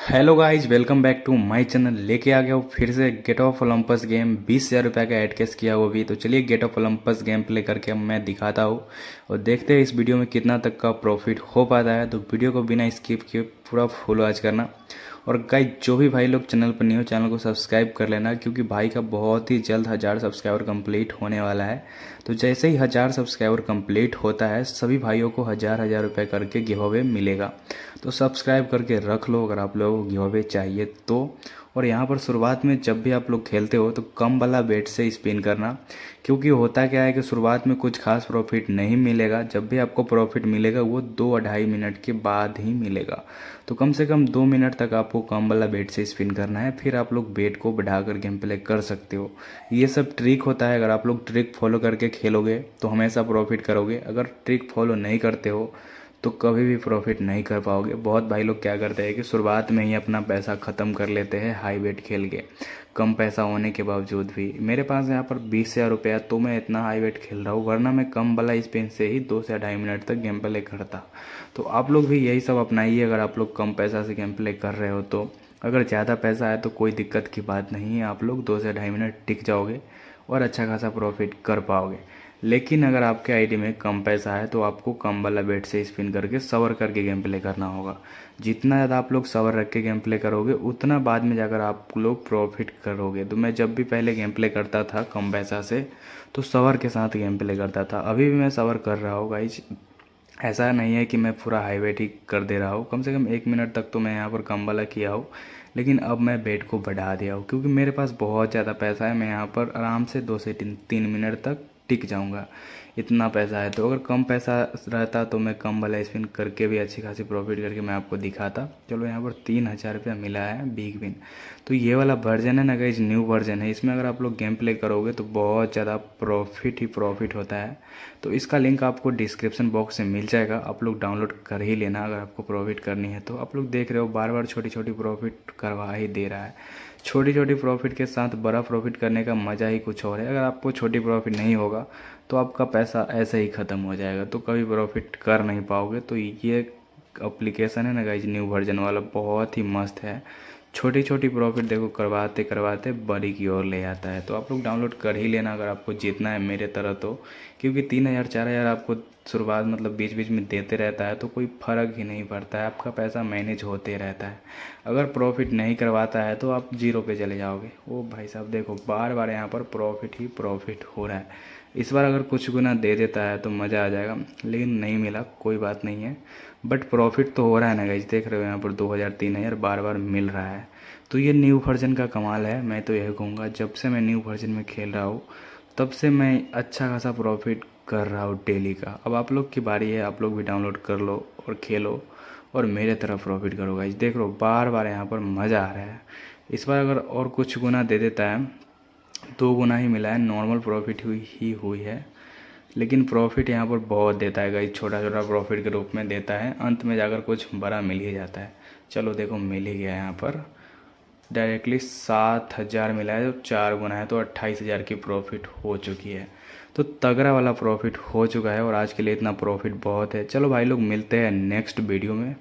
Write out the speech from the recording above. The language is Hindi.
Hello guys welcome back to my channel लेके आ गया हूँ फिर से गेट ऑफ़ ओलंपस गेम बीस हज़ार रुपये का एड केस किया वो भी तो चलिए gate of Olympus game play करके मैं दिखाता हूँ। और देखते हैं इस वीडियो में कितना तक का प्रॉफिट हो पाता है। तो वीडियो को बिना स्किप किए पूरा फुल वॉच करना। और गाइज़ जो भी भाई लोग चैनल पर हो चैनल को सब्सक्राइब कर लेना, क्योंकि भाई का बहुत ही जल्द हज़ार सब्सक्राइबर कंप्लीट होने वाला है। तो जैसे ही हज़ार सब्सक्राइबर कंप्लीट होता है, सभी भाइयों को हज़ार हज़ार रुपये करके गिव मिलेगा। तो सब्सक्राइब करके रख लो अगर आप लोगों को गिव चाहिए तो। और यहाँ पर शुरुआत में जब भी आप लोग खेलते हो तो कम वाला बेट से स्पिन करना, क्योंकि होता क्या है कि शुरुआत में कुछ खास प्रॉफिट नहीं मिलेगा। जब भी आपको प्रॉफिट मिलेगा, वो दो अढ़ाई मिनट के बाद ही मिलेगा। तो कम से कम दो मिनट तक आपको कम वाला बेट से स्पिन करना है, फिर आप लोग बेट को बढ़ाकर गेम प्ले कर सकते हो। ये सब ट्रिक होता है, अगर आप लोग ट्रिक फॉलो करके खेलोगे तो हमेशा प्रॉफिट करोगे। अगर ट्रिक फॉलो नहीं करते हो तो कभी भी प्रॉफिट नहीं कर पाओगे। बहुत भाई लोग क्या करते हैं कि शुरुआत में ही अपना पैसा ख़त्म कर लेते हैं हाई वेट खेल के। कम पैसा होने के बावजूद भी। मेरे पास यहाँ पर बीस हज़ार रुपया तो मैं इतना हाई वेट खेल रहा हूँ, वरना मैं कम वाला स्पिन से ही दो से ढाई मिनट तक गेम प्ले करता। तो आप लोग भी यही सब अपनाइए, अगर आप लोग कम पैसा से गेम प्ले कर रहे हो तो। अगर ज़्यादा पैसा है तो कोई दिक्कत की बात नहीं है, आप लोग दो से ढाई मिनट टिक जाओगे और अच्छा खासा प्रॉफिट कर पाओगे। लेकिन अगर आपके आईडी में कम पैसा है तो आपको कम वाला बेट से स्पिन करके सवर करके गेम प्ले करना होगा। जितना ज़्यादा आप लोग सवर रख के गेम प्ले करोगे, उतना बाद में जाकर आप लोग प्रॉफिट करोगे। तो मैं जब भी पहले गेम प्ले करता था कम पैसा से तो सवर के साथ गेम प्ले करता था। अभी भी मैं सवर कर रहा हूँ गाइज़ ऐसा नहीं है कि मैं पूरा हाई वेट ही कर दे रहा हूँ। कम से कम एक मिनट तक तो मैं यहाँ पर कम वाला किया हूँ। लेकिन अब मैं बेट को बढ़ा दिया हूँ, क्योंकि मेरे पास बहुत ज़्यादा पैसा है। मैं यहाँ पर आराम से दो से तीन तीन मिनट तक टिक जाऊँगा। इतना पैसा है तो अगर कम पैसा रहता तो मैं कम वाला स्पिन करके भी अच्छी खासी प्रॉफिट करके मैं आपको दिखाता। चलो यहाँ पर तीन हज़ार रुपया मिला है बिग विन तो ये वाला वर्जन है ना गई न्यू वर्जन है। इसमें अगर आप लोग गेम प्ले करोगे तो बहुत ज़्यादा प्रॉफिट ही प्रॉफिट होता है। तो इसका लिंक आपको डिस्क्रिप्शन बॉक्स से मिल जाएगा। आप लोग डाउनलोड कर ही लेना अगर आपको प्रॉफिट करनी है तो। आप लोग देख रहे हो बार बार छोटी छोटी प्रॉफिट करवा ही दे रहा है। छोटी छोटी प्रॉफिट के साथ बड़ा प्रॉफिट करने का मज़ा ही कुछ और है। अगर आपको छोटी प्रॉफिट नहीं होगा तो आपका पैसा ऐसे ही ख़त्म हो जाएगा। तो कभी प्रॉफिट कर नहीं पाओगे। तो ये अप्लीकेशन है ना गाइज़ न्यू वर्जन वाला, बहुत ही मस्त है। छोटी छोटी प्रॉफिट देखो करवाते करवाते बड़ी की ओर ले आता है। तो आप लोग डाउनलोड कर ही लेना अगर आपको जीतना है मेरे तरह तो। क्योंकि तीन हज़ार, चार हज़ार आपको शुरुआत मतलब बीच बीच में देते रहता है तो कोई फ़र्क ही नहीं पड़ता है। आपका पैसा मैनेज होते रहता है। अगर प्रॉफिट नहीं करवाता है तो आप ज़ीरो पे चले जाओगे। ओ भाई साहब, देखो बार बार यहाँ पर प्रॉफिट ही प्रॉफिट हो रहा है। इस बार अगर कुछ गुना दे देता है तो मज़ा आ जाएगा, लेकिन नहीं मिला, कोई बात नहीं है। बट प्रॉफिट तो हो रहा है ना गाइज़ देख रहे हो यहाँ पर दो हज़ार, तीन हज़ार बार बार मिल रहा है। तो ये न्यू वर्जन का कमाल है, मैं तो यही कहूँगा, जब से मैं न्यू वर्जन में खेल रहा हूँ, तब से मैं अच्छा खासा प्रॉफिट कर रहा हूँ डेली का। अब आप लोग की बारी है, आप लोग भी डाउनलोड कर लो और खेलो और मेरे तरफ़ प्रॉफिट करो गाइज़ देख लो बार बार यहाँ पर मज़ा आ रहा है। इस बार अगर और कुछ गुना दे देता है, दो गुना ही मिला है नॉर्मल प्रॉफिट हुई, ही हुई है। लेकिन प्रॉफिट यहाँ पर बहुत देता है गई छोटा छोटा प्रॉफिट के रूप में देता है। अंत में जाकर कुछ बड़ा मिल ही जाता है। चलो देखो, मिल ही गया यहाँ पर। डायरेक्टली सात हज़ार मिला है तो चार गुना है तो अट्ठाईस हज़ार की प्रॉफिट हो चुकी है। तो तगड़ा वाला प्रॉफिट हो चुका है और आज के लिए इतना प्रॉफिट बहुत है। चलो भाई लोग, मिलते हैं नेक्स्ट वीडियो में।